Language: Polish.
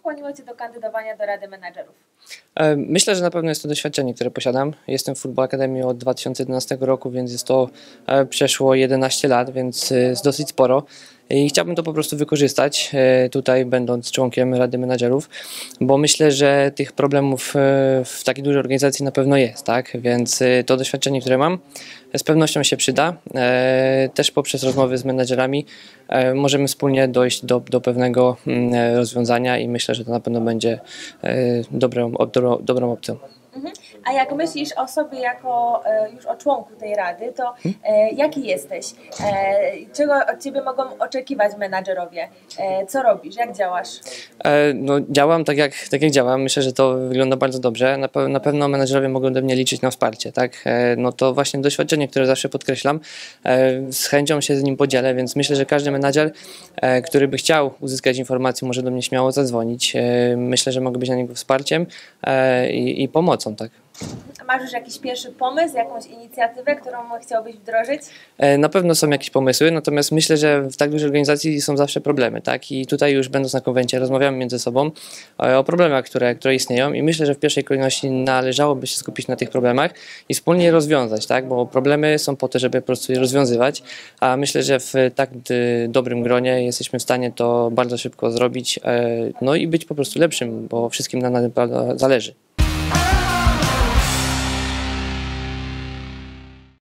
skłoniło Cię do kandydowania do Rady Menadżerów? E, Myślę, że na pewno jest to doświadczenie, które posiadam. Jestem w Football Academy od 2011 roku, więc jest to e, przeszło 11 lat, więc e, jest dosyć sporo. I chciałbym to po prostu wykorzystać e, tutaj, będąc członkiem Rady Menadżerów, bo myślę, że tych problemów e, w takiej dużej organizacji na pewno jest, tak? Więc e, to doświadczenie, które mam, z pewnością się przyda. Też poprzez rozmowy z menadżerami możemy wspólnie dojść do, do pewnego mm, rozwiązania i myślę, że to na pewno będzie dobrą, dobrą, dobrą opcją. A jak myślisz o sobie jako e, już o członku tej Rady, to e, jaki jesteś? E, czego od Ciebie mogą oczekiwać menadżerowie? Co robisz? Jak działasz? No, działam tak jak, tak jak działam. Myślę, że to wygląda bardzo dobrze. Na, pe- na pewno menedżerowie mogą ode mnie liczyć na wsparcie. Tak? No to właśnie doświadczenie, które zawsze podkreślam, z chęcią się z nim podzielę, więc myślę, że każdy menadżer, który by chciał uzyskać informacje, może do mnie śmiało zadzwonić. Myślę, że mogę być na niego wsparciem i, i pomocą. Tak? Masz już jakiś pierwszy pomysł, jakąś inicjatywę, którą chciałbyś wdrożyć? E, Na pewno są jakieś pomysły, natomiast myślę, że w tak dużej organizacji są zawsze problemy, tak? I tutaj już będąc na konwencie rozmawiamy między sobą e, o problemach, które, które istnieją i myślę, że w pierwszej kolejności należałoby się skupić na tych problemach i wspólnie je rozwiązać, tak? Bo problemy są po to, żeby po prostu je rozwiązywać, a myślę, że w tak dobrym gronie jesteśmy w stanie to bardzo szybko zrobić, e, no i być po prostu lepszym, bo wszystkim na zależy.